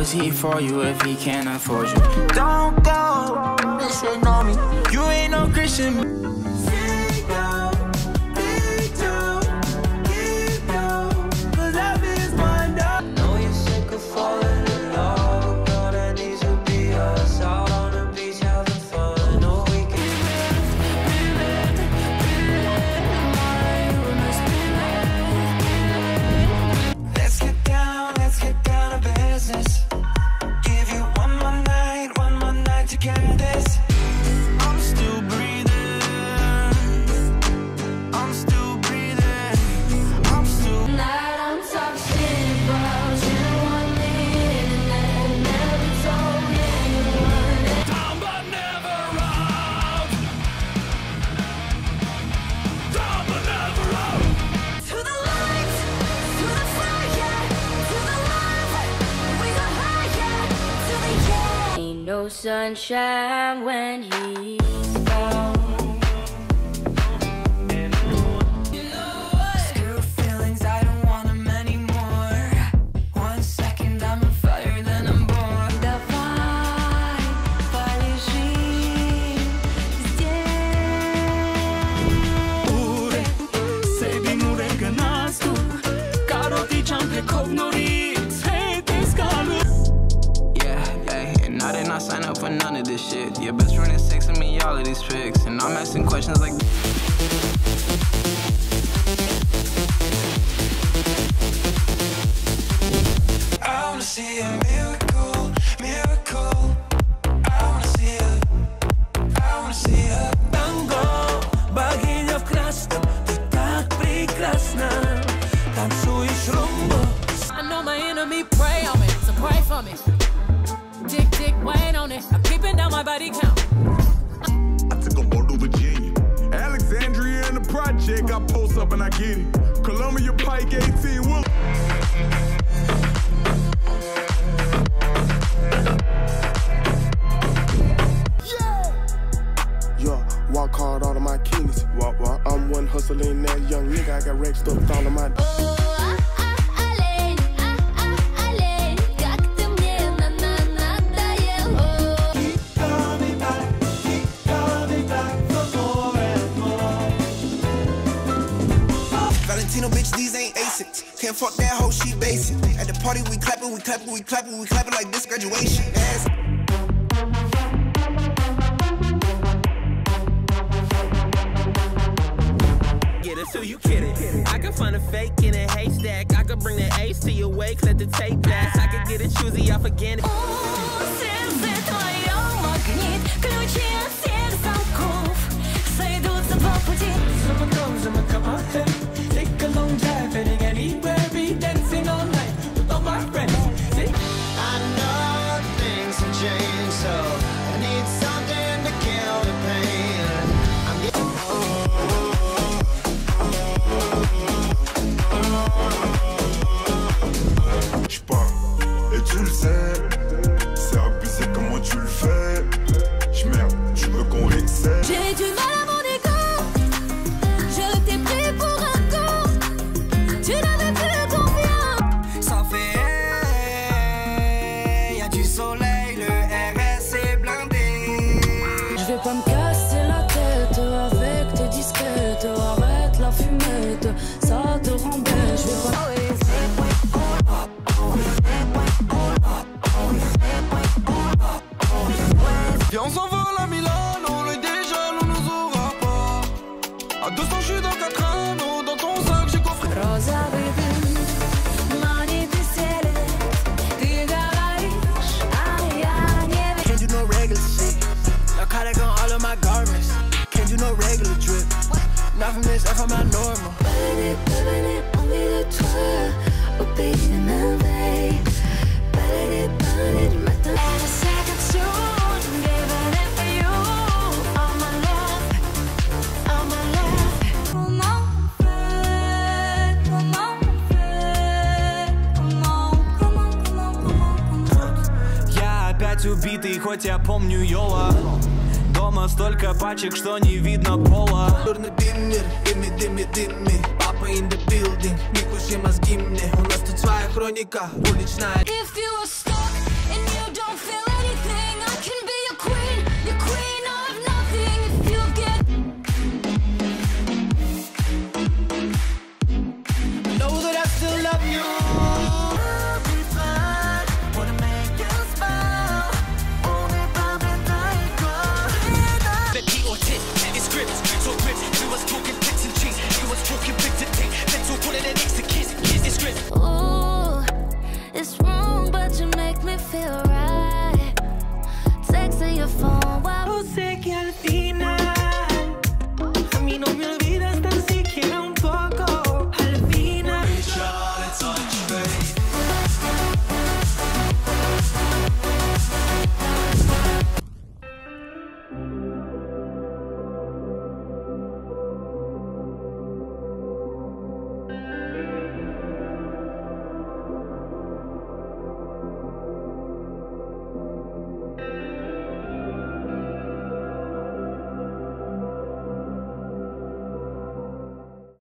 is he for you if he can't afford you? Don't go, this ain't on me. You ain't no Christian. Get sunshine when he's yeah, and now they not sign up for none of this shit. Your best friend is texting me all of these tricks, and I'm asking questions like. I wanna see a miracle, miracle. I wanna see a, I wanna see a танго, богиня в красном, ты так прекрасна, танцуешь румбу. I know my enemy pray on me, so pray for me. I'm keeping down my body count. I took a boat to Virginia. Alexandria in the project, I post up and I get it. Columbia Pike 18 Will. Yeah, walk hard all of my kidneys. Walk, walk. I'm one hustling that young nigga. I got racks up all of my. these ain't ASICs. Can't fuck that hoe, she basic. At the party, we clapping, we clapping, we clapping, we clapping like this graduation. Ass. Get it, so you get it. I can find a fake in a haystack. I could bring the ace to your wake, let the tape blast. I could get a choosy off again. сердце твое магнит, ключи Viens, on s'envole à Milan, on est déjà, on nous aura pas. À 200, je suis dans 4 anneaux, dans ton sac, j'ai coffré. Rosa, Can't do no regular drip. Not from this, F on my normal. Убитый, хоть я помню Йола. Дома столько пачек, что не видно пола. Черный дымер, дыми, дыми, дыми. Папа in the building, не кушай мозги мне. У нас тут своя хроника, уличная. If you